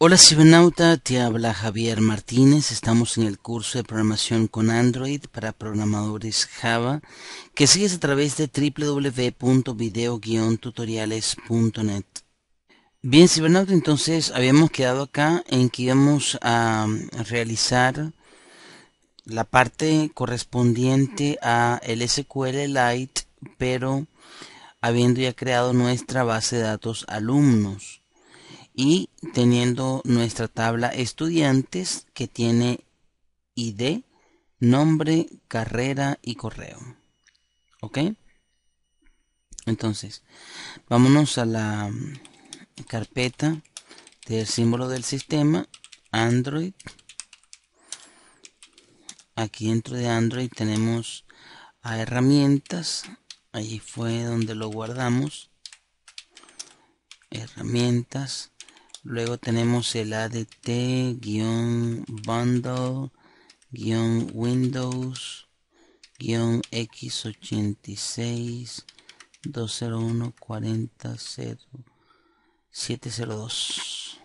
Hola cibernauta, te habla Javier Martínez. Estamos en el curso de programación con Android para programadores Java que sigues a través de www.video-tutoriales.net. Bien cibernauta, entonces habíamos quedado acá en que íbamos a realizar la parte correspondiente a el SQLite, pero habiendo ya creado nuestra base de datos alumnos y teniendo nuestra tabla estudiantes que tiene ID, nombre, carrera y correo. ¿Ok? Entonces, vámonos a la carpeta del símbolo del sistema, Android. Aquí dentro de Android tenemos a herramientas. Allí fue donde lo guardamos. Herramientas Luego tenemos el ADT-Windows-X86 201 702.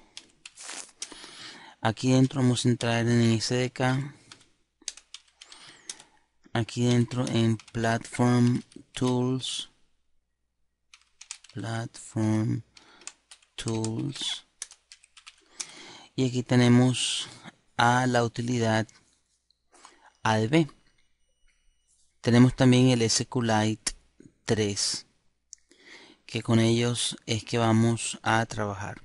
Aquí dentro vamos a entrar en SDK. Aquí dentro en Platform Tools. Platform Tools y aquí tenemos a la utilidad ADB. Tenemos también el SQLite 3, que con ellos es que vamos a trabajar.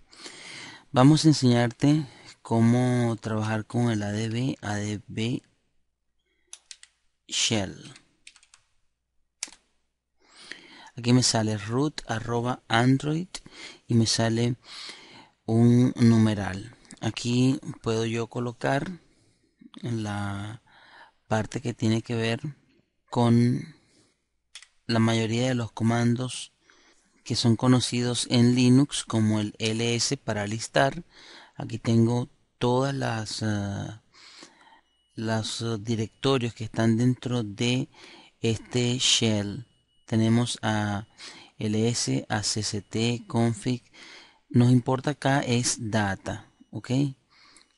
Vamos a enseñarte cómo trabajar con el ADB, ADB Shell. Aquí me sale root arroba android y me sale un numeral aquí puedo yo colocar la parte que tiene que ver con la mayoría de los comandos que son conocidos en Linux como el ls para listar. Aquí tengo todas las uh, los directorios que están dentro de este shell. Tenemos a ls a cct config. Nos importa acá es data ok.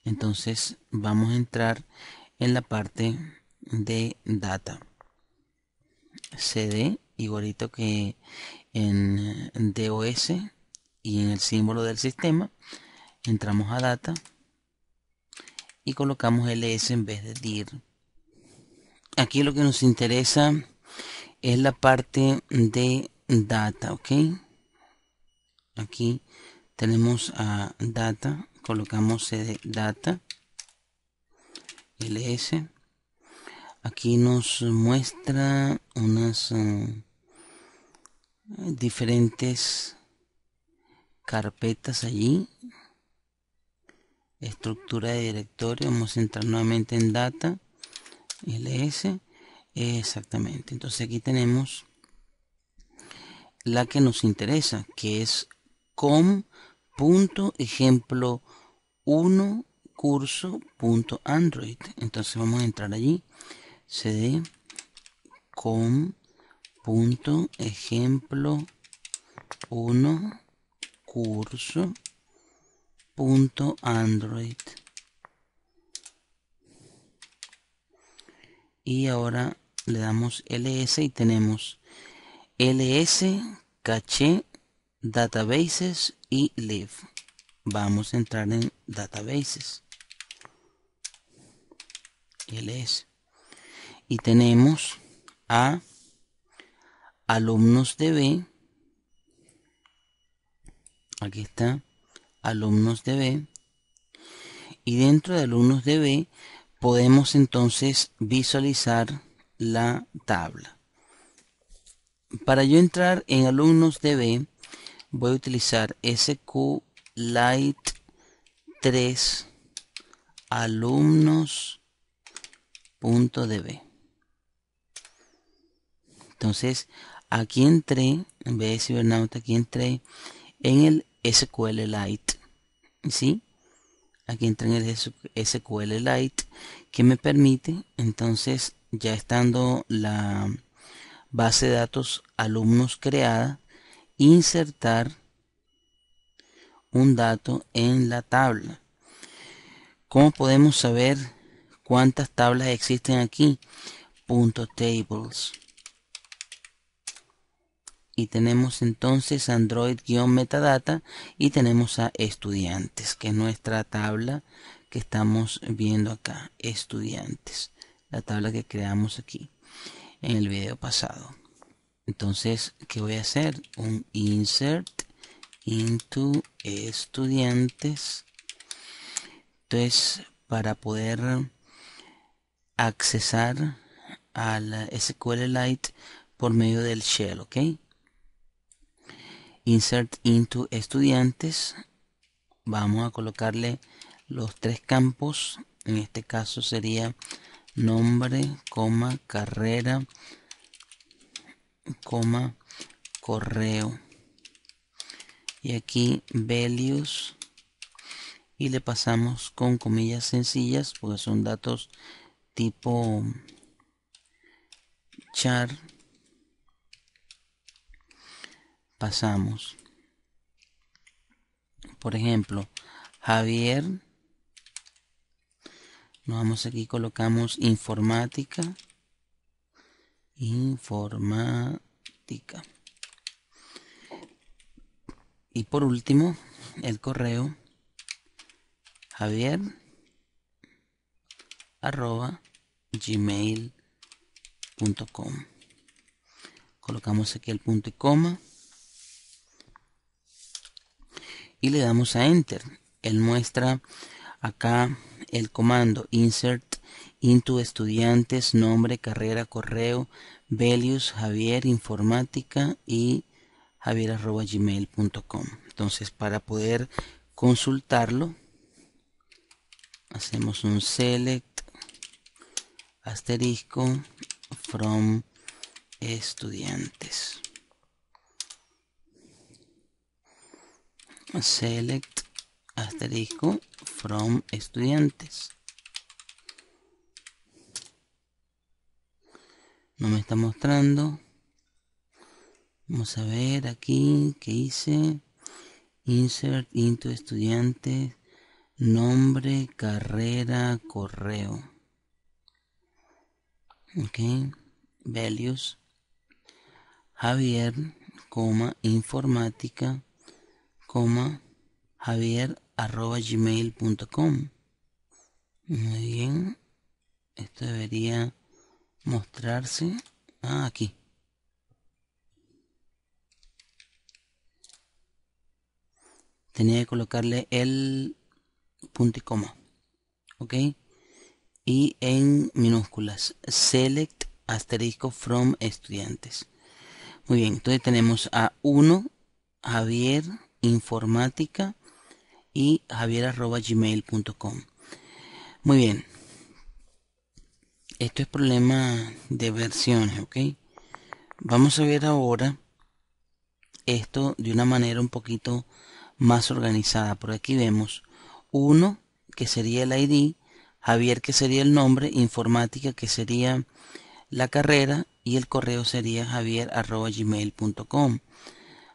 Entonces vamos a entrar en la parte de data. Cd igualito que en dos y en el símbolo del sistema entramos a data y colocamos ls en vez de dir. Aquí lo que nos interesa es la parte de data ok. Aquí tenemos a data colocamos cd data ls aquí nos muestra unas eh, diferentes carpetas allí. Estructura de directorio vamos a entrar nuevamente en data ls exactamente. Entonces aquí tenemos la que nos interesa que es com punto ejemplo 1 curso.android. Entonces vamos a entrar allí. cd com punto ejemplo 1 curso punto android y ahora le damos ls y tenemos ls caché databases y live vamos a entrar en databases. Ls y tenemos a alumnos db aquí está. Alumnos db y dentro de alumnos db podemos entonces visualizar la tabla. Para yo entrar en alumnos db voy a utilizar sq Light 3 alumnos.db. Entonces, aquí entré, en vez de cibernauta, aquí entré en el SQLite. ¿Sí? Aquí entré en el SQLite que me permite, entonces, ya estando la base de datos alumnos creada, insertar un dato en la tabla. ¿Cómo podemos saber cuántas tablas existen aquí? Punto tables. Y tenemos entonces Android-metadata y tenemos a estudiantes, que es nuestra tabla que estamos viendo acá. Estudiantes. La tabla que creamos aquí en el video pasado. Entonces, ¿qué voy a hacer? Un insert into estudiantes. Entonces, para poder accesar al SQLite por medio del shell, ¿ok? Insert into estudiantes. Vamos a colocarle los tres campos. En este caso sería nombre, coma, carrera, coma, correo. Y aquí values. Y le pasamos con comillas sencillas, porque son datos tipo char. Pasamos. Por ejemplo, Javier. Nos vamos aquí, colocamos informática informática. Y por último, el correo javier arroba gmail.com colocamos aquí el punto y coma y le damos a enter él muestra acá el comando insert into estudiantes, nombre, carrera, correo, values, Javier, informática y javier.gmail.com. Entonces, para poder consultarlo, hacemos un select asterisco from estudiantes. Select asterisco from estudiantes. No me está mostrando. Vamos a ver aquí que hice. Insert into estudiante. Nombre carrera correo. Ok. Values. Javier coma informática coma javier arroba gmail.com muy bien. Esto debería mostrarse. Ah, aquí. Tenía que colocarle el punto y coma ok y en minúsculas. Select asterisco from estudiantes. Muy bien entonces tenemos a 1 Javier informática y javier arroba gmail.com muy bien esto es problema de versiones, ¿ok? Vamos a ver ahora esto de una manera un poquito más organizada. Por aquí vemos uno que sería el ID, Javier que sería el nombre, informática que sería la carrera y el correo sería javier.gmail.com.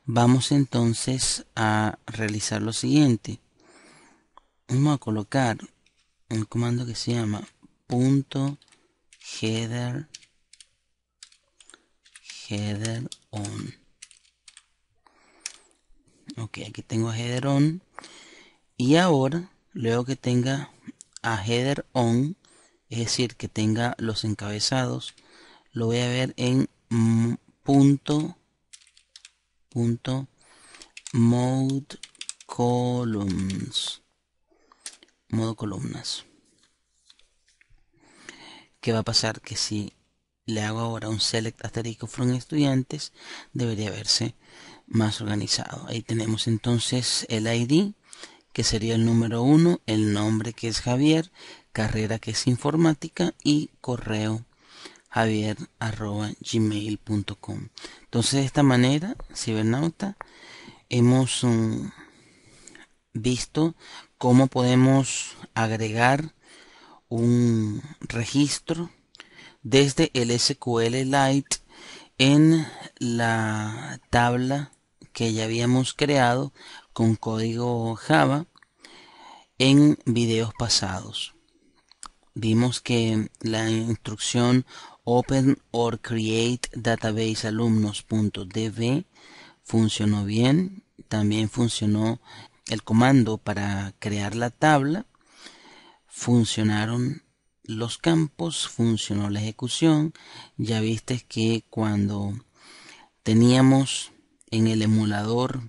Vamos entonces a realizar lo siguiente. Vamos a colocar un comando que se llama punto header header on. Ok aquí tengo header on. Y ahora luego que tenga a header on es decir que tenga los encabezados lo voy a ver en punto punto mode columns. Modo columnas ¿Qué va a pasar? Que si le hago ahora un select asterisco from estudiantes, debería verse más organizado. Ahí tenemos entonces el ID, que sería el número 1, el nombre que es Javier, carrera que es informática y correo javier.gmail.com. Entonces de esta manera, cibernauta, hemos um, visto cómo podemos agregar un registro desde el SQLite en la tabla que ya habíamos creado con código Java en videos pasados. Vimos que la instrucción open or create database alumnos.db funcionó bien. También funcionó el comando para crear la tabla. Funcionaron los campos, funcionó la ejecución. Ya viste que cuando teníamos en el emulador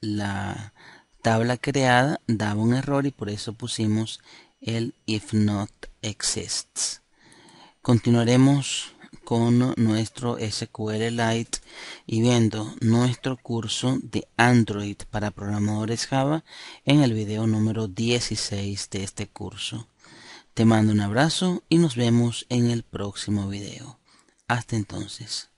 la tabla creada daba un error y por eso pusimos el if not exists. Continuaremos con nuestro SQLite y viendo nuestro curso de Android para programadores Java en el video número 16 de este curso. Te mando un abrazo y nos vemos en el próximo video. Hasta entonces.